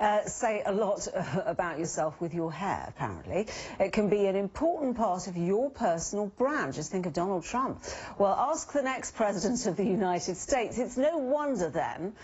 uh, say a lot about yourself with your hair, apparently. It can be an important part of your personal brand. Just think of Donald Trump. Well, ask the next president of the United States. It's no wonder then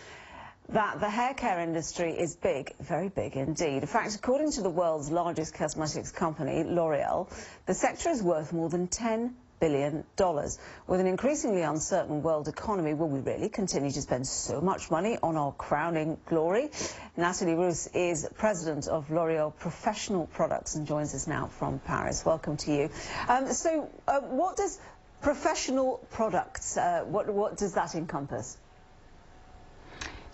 that the hair care industry is big, very big indeed. In fact, according to the world's largest cosmetics company, L'Oreal, the sector is worth more than 10 billion dollars. With an increasingly uncertain world economy, will we really continue to spend so much money on our crowning glory? Nathalie Roos is president of L'Oreal Professional Products and joins us now from Paris. Welcome to you. Um, so, uh, what does professional products, uh, what, what does that encompass?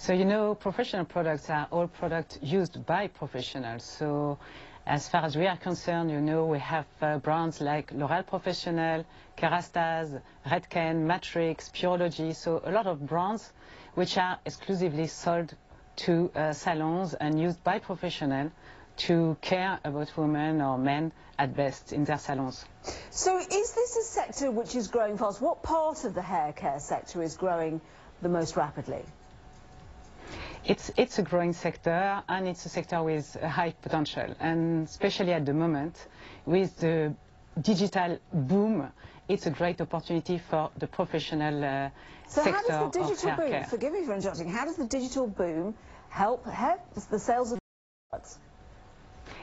So you know, professional products are all products used by professionals. So as far as we are concerned, you know, we have uh, brands like L'Oréal Professionnel, Kérastase, Redken, Matrix, Pureology, so a lot of brands which are exclusively sold to uh, salons and used by professionals to care about women or men at best in their salons. So is this a sector which is growing fast? What part of the hair care sector is growing the most rapidly? It's, it's a growing sector and it's a sector with a high potential and especially at the moment with the digital boom it's a great opportunity for the professional uh, so sector how does the digital boom, care. forgive me for interrupting, how does the digital boom help, help the sales of products?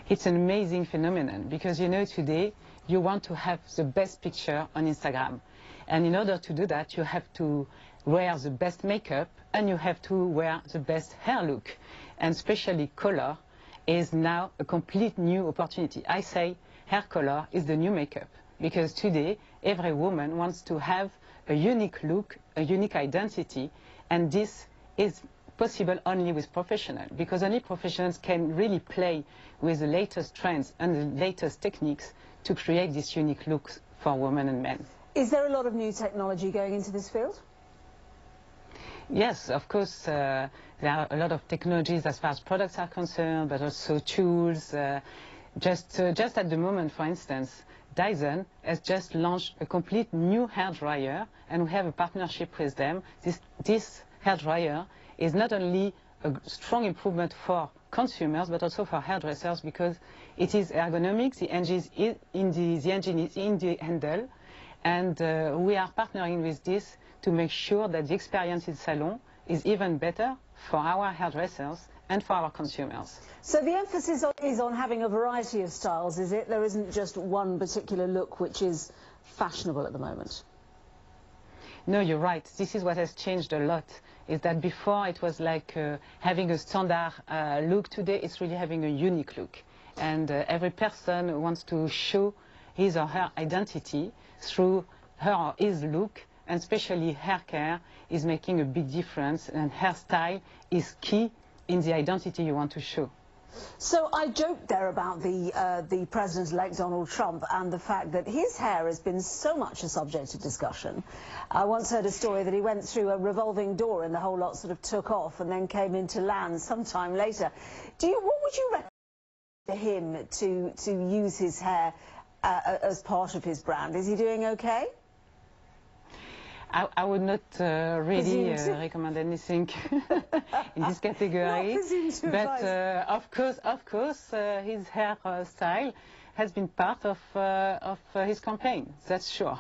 It's an amazing phenomenon because you know today you want to have the best picture on Instagram and in order to do that you have to wear the best makeup and you have to wear the best hair look. And especially color is now a complete new opportunity. I say hair color is the new makeup because today every woman wants to have a unique look, a unique identity, and this is possible only with professionals because only professionals can really play with the latest trends and the latest techniques to create these unique looks for women and men. Is there a lot of new technology going into this field? Yes, of course, uh, there are a lot of technologies as far as products are concerned, but also tools. Uh, just, uh, just at the moment, for instance, Dyson has just launched a complete new hair dryer, and we have a partnership with them. This, this hair dryer is not only a strong improvement for consumers, but also for hairdressers, because it is ergonomic. The is in the, the engine is in the handle, and uh, we are partnering with this to make sure that the experience in salon is even better for our hairdressers and for our consumers. So the emphasis is on having a variety of styles, is it? There isn't just one particular look which is fashionable at the moment. No, you're right. This is what has changed a lot, is that before it was like uh, having a standard uh, look. Today it's really having a unique look. And uh, every person wants to show his or her identity through her or his look and especially hair care is making a big difference and hairstyle is key in the identity you want to show. So I joked there about the, uh, the President-elect Donald Trump and the fact that his hair has been so much a subject of discussion. I once heard a story that he went through a revolving door and the whole lot sort of took off and then came into land sometime later. Do you, what would you recommend to him to, to use his hair uh, as part of his brand? Is he doing okay? I, I would not uh, really uh, recommend anything in this category. but uh, of course, of course, uh, his hairstyle has been part of, uh, of uh, his campaign. That's sure.